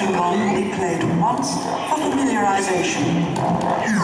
action one be played once for familiarization.